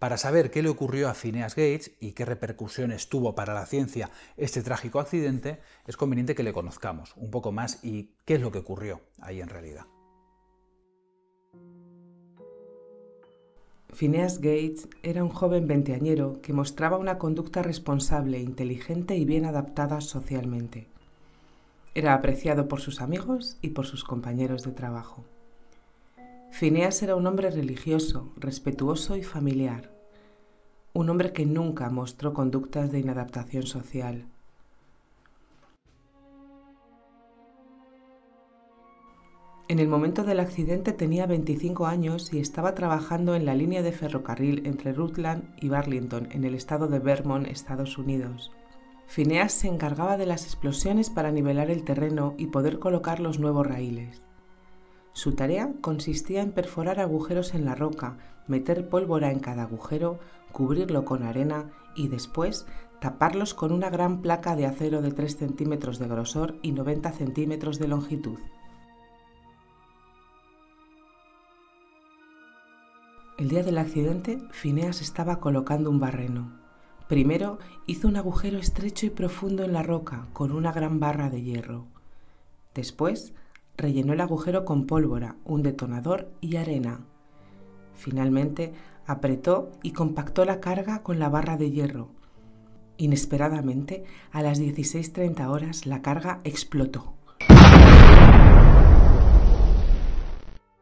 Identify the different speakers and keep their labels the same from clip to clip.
Speaker 1: Para saber qué le ocurrió a Phineas Gates y qué repercusiones tuvo para la ciencia este trágico accidente, es conveniente que le conozcamos un poco más y qué es lo que ocurrió ahí en realidad.
Speaker 2: Phineas Gates era un joven veinteañero que mostraba una conducta responsable, inteligente y bien adaptada socialmente. Era apreciado por sus amigos y por sus compañeros de trabajo. Phineas era un hombre religioso, respetuoso y familiar. Un hombre que nunca mostró conductas de inadaptación social. En el momento del accidente tenía 25 años y estaba trabajando en la línea de ferrocarril entre Rutland y Burlington, en el estado de Vermont, Estados Unidos. Phineas se encargaba de las explosiones para nivelar el terreno y poder colocar los nuevos raíles. Su tarea consistía en perforar agujeros en la roca, meter pólvora en cada agujero, cubrirlo con arena y después taparlos con una gran placa de acero de 3 centímetros de grosor y 90 centímetros de longitud. El día del accidente, Phineas estaba colocando un barreno. Primero hizo un agujero estrecho y profundo en la roca con una gran barra de hierro. Después rellenó el agujero con pólvora, un detonador y arena. Finalmente apretó y compactó la carga con la barra de hierro. Inesperadamente, a las 16.30 horas, la carga explotó.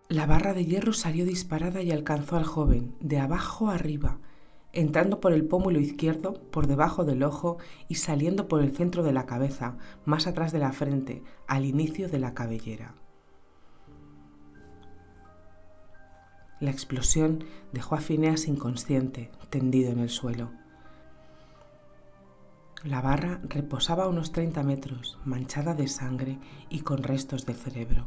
Speaker 2: La barra de hierro salió disparada y alcanzó al joven, de abajo arriba, entrando por el pómulo izquierdo, por debajo del ojo y saliendo por el centro de la cabeza, más atrás de la frente, al inicio de la cabellera. La explosión dejó a Phineas inconsciente, tendido en el suelo. La barra reposaba a unos 30 metros, manchada de sangre y con restos de cerebro.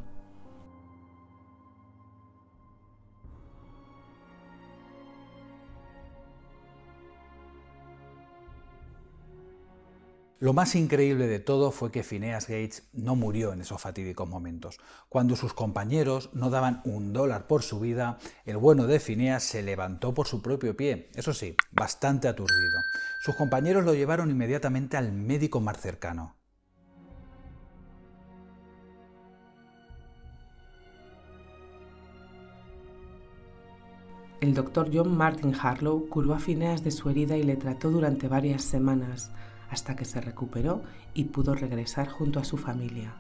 Speaker 1: Lo más increíble de todo fue que Phineas Gates no murió en esos fatídicos momentos. Cuando sus compañeros no daban un dólar por su vida, el bueno de Phineas se levantó por su propio pie, eso sí, bastante aturdido. Sus compañeros lo llevaron inmediatamente al médico más cercano.
Speaker 2: El doctor John Martin Harlow curó a Phineas de su herida y le trató durante varias semanas, hasta que se recuperó y pudo regresar junto a su familia.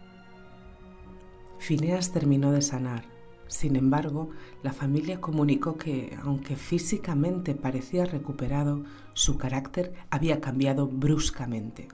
Speaker 2: Phineas terminó de sanar. Sin embargo, la familia comunicó que, aunque físicamente parecía recuperado, su carácter había cambiado bruscamente.